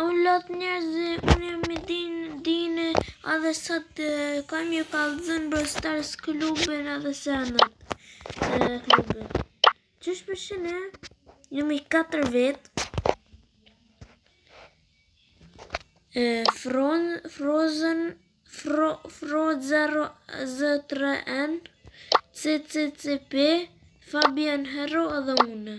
O lot njerëz, unë jam Medin, Din, edhe sot kam me ju kallzu Brawl Stars klubin edhe se anët klubin. Qishtu për shembull, jemi 4 vetë, Fron, Frozen, Fro, Fro 03N, CCCP, Fabian Hero edhe unë.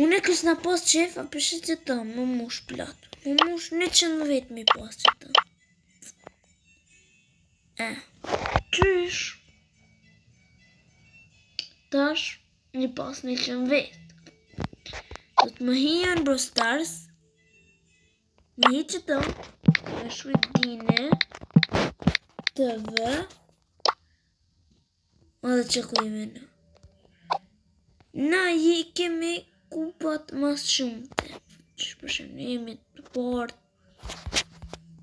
Unë e kisha pas qef, për shembull qeto m'u mush plot. M'u mush njëqind vetë me pas qeto. E, qysh. Tash, me pas njëqind vetë. Do të më hi janë Brawl Stars. Me hi qeto. E shkruj Dini TV. Edhe qeku jemi na. Na i kemi kupat ma s'shumti. Për shembull jemi të parët.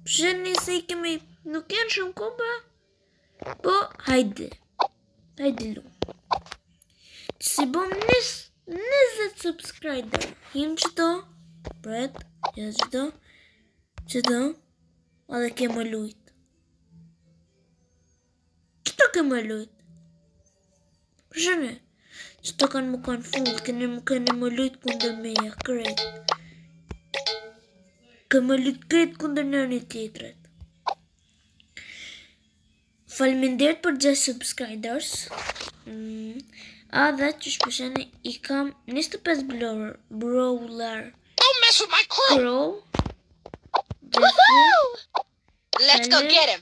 Për shembull se i kemi nuk janë shumë kupa. Po, hajde. Hajde lu. Që si bom njës, njëzet subscriber. Him që do. Pret, jo që do. Që do. Edhe kem me lujt. Qeto kem me lujt. Për shembull, qeto kanë me kanë full, kena me kanë me lujt kundër me ja krejt. Kem me lujt krejt kundër njëni-tjetrit. Faleminderit për gjithë subscribers. Mm. Edhe për shembull i kam 25 blur, brawler. Don't mess with my crew. Crow. Let's go get him.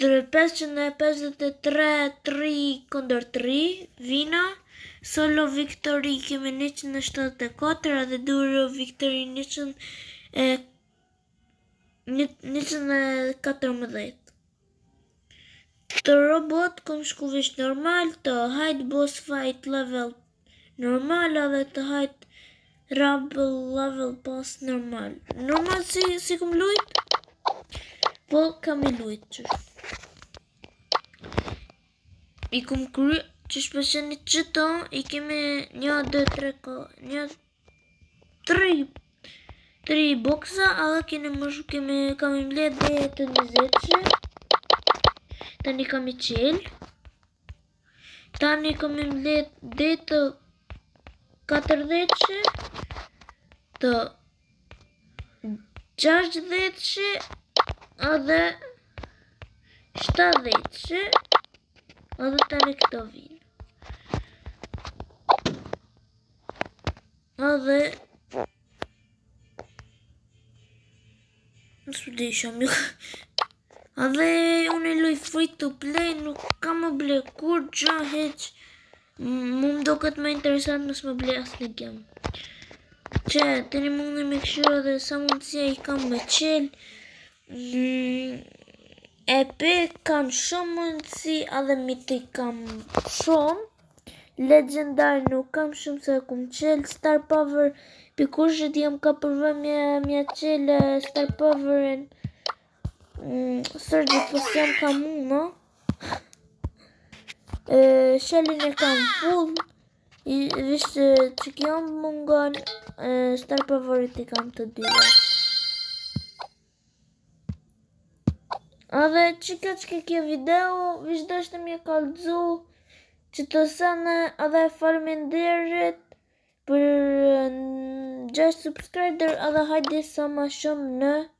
Tre pesëqind e pesëdhjetë e tre tri kundër tri vina solo viktori kemi njëqind e shtatëdhjetë e katër edhe duo viktori njëqind e njëqind e katërmbëdhjetë te robot kom shku veç normal te hajt boss fight level Normal edhe te hajt Rumble level boss normal Normal si, s'i kom lujt Po kam me i lujt që I kom kry për shembull qeto I kemi një, dy, tre, ka Një, tri Tri boksa Edhe kena më shumë kemi Kam me i mbledh te njëzet Tani kam me i çel Tani kemi mbledh dhe të katërdhjetëshe, të gjashtëdhjetëshe edhe shtadhjetëshe edhe tani këto vinë. Edhe Në së di shumë një... Edhe unë e loj free to play, nuk kam me ble kurgjo hiç. Mu më doket më interesant mos me ble asni gem. Qe, tani munë me kqyr dhe sa mundësia i kam me qel. Epik kam shumë mundësi edhe mitik kam shumë. Legjendar nuk kam shumë s'e kum qel Star Power Pi kush di jam ka provoj me ja qel Star Powerin Surgeit po s'jam ka muna. Shellyn e kam full veç qekjo më mungon Star Powerat i kam të dyja edhe qekjo ke kjo video veç deshta me ju kallzu qeto sene edhe faleminderit për gjashtë subscriber edhe hajdi sa ma shumë në